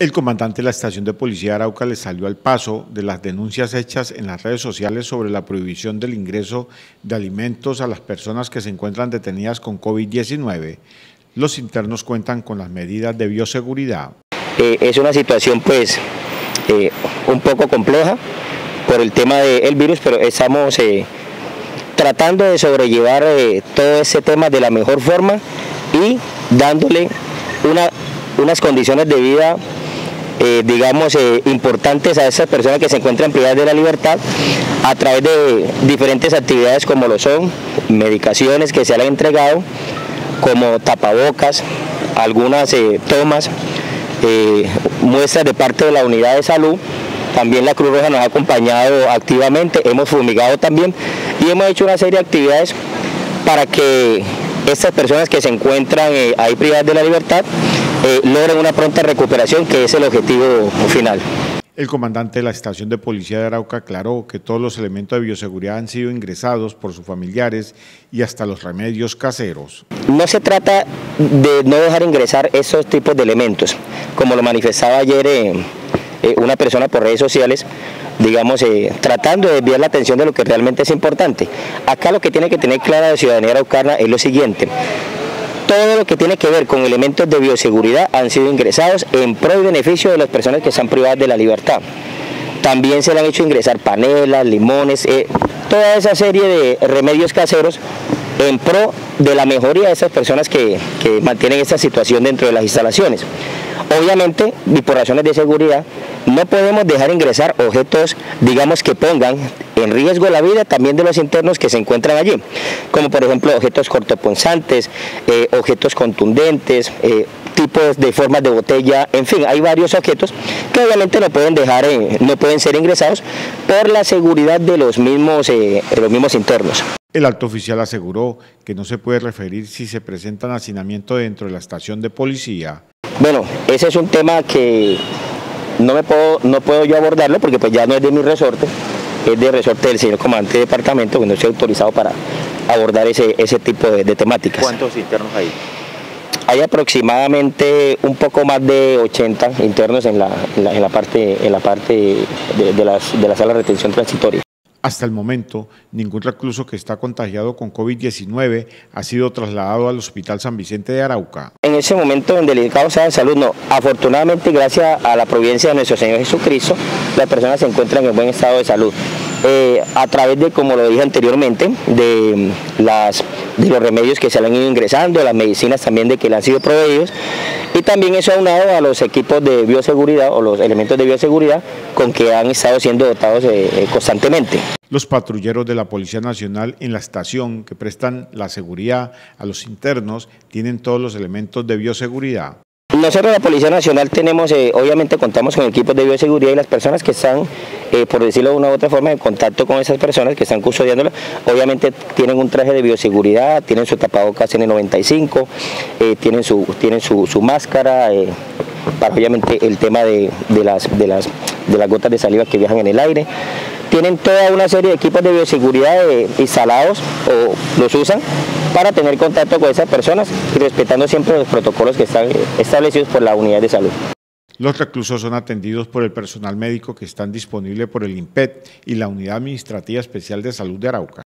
El comandante de la estación de policía de Arauca le salió al paso de las denuncias hechas en las redes sociales sobre la prohibición del ingreso de alimentos a las personas que se encuentran detenidas con COVID-19. Los internos cuentan con las medidas de bioseguridad. Eh, es una situación pues eh, un poco compleja por el tema del virus, pero estamos eh, tratando de sobrellevar todo ese tema de la mejor forma y dándole unas condiciones de vida eh, digamos, eh, importantes a esas personas que se encuentran privadas de la libertad a través de diferentes actividades como lo son medicaciones que se han entregado, como tapabocas, algunas eh, tomas, muestras de parte de la unidad de salud. También la Cruz Roja nos ha acompañado activamente, hemos fumigado también y hemos hecho una serie de actividades para que estas personas que se encuentran ahí privadas de la libertad eh, logren una pronta recuperación, que es el objetivo final. El comandante de la estación de policía de Arauca aclaró que todos los elementos de bioseguridad han sido ingresados por sus familiares y hasta los remedios caseros. No se trata de no dejar ingresar esos tipos de elementos, como lo manifestaba ayer eh, eh, una persona por redes sociales, digamos, tratando de desviar la atención de lo que realmente es importante. Acá lo que tiene que tener clara la ciudadanía araucana es lo siguiente, todo lo que tiene que ver con elementos de bioseguridad han sido ingresados en pro y beneficio de las personas que están privadas de la libertad. También se le han hecho ingresar panelas, limones, eh, toda esa serie de remedios caseros en pro de la mejoría de esas personas que, que mantienen esta situación dentro de las instalaciones. Obviamente, y por razones de seguridad, no podemos dejar ingresar objetos, digamos, que pongan en riesgo la vida también de los internos que se encuentran allí, como por ejemplo objetos cortopunzantes, eh, objetos contundentes, eh, tipos de formas de botella, en fin, hay varios objetos que obviamente no pueden dejar, no pueden ser ingresados por la seguridad de los mismos, eh, de los mismos internos. El alto oficial aseguró que no se puede referir si se presentan hacinamiento dentro de la estación de policía. Bueno, ese es un tema que no me puedo, no puedo yo abordarlo porque pues ya no es de mi resorte, es de resorte del señor comandante de departamento, que no estoy autorizado para abordar ese, ese tipo de, temáticas. ¿Cuántos internos hay? Hay aproximadamente un poco más de 80 internos en la, en la, parte, en la parte de, las, de la sala de retención transitoria. Hasta el momento, ningún recluso que está contagiado con COVID-19 ha sido trasladado al Hospital San Vicente de Arauca. En ese momento, en delicado estado de salud, no. Afortunadamente, gracias a la providencia de nuestro Señor Jesucristo, las personas se encuentran en buen estado de salud. Eh, a través de, como lo dije anteriormente, de, las, de los remedios que se le han ido ingresando, las medicinas también de que le han sido proveídos, y también eso aunado a los equipos de bioseguridad o los elementos de bioseguridad con que han estado siendo dotados eh, eh, constantemente. Los patrulleros de la Policía Nacional en la estación que prestan la seguridad a los internos tienen todos los elementos de bioseguridad. Nosotros la Policía Nacional tenemos, eh, obviamente contamos con equipos de bioseguridad y las personas que están, por decirlo de una u otra forma, en contacto con esas personas que están custodiándolas, obviamente tienen un traje de bioseguridad, tienen su tapabocas N95, tienen, su, tienen su, su máscara, para obviamente el tema de, las, de, las, de las gotas de saliva que viajan en el aire. Tienen toda una serie de equipos de bioseguridad instalados o los usan para tener contacto con esas personas y respetando siempre los protocolos que están establecidos por la unidad de salud. Los reclusos son atendidos por el personal médico que están disponible por el IMPET y la Unidad Administrativa Especial de Salud de Arauca.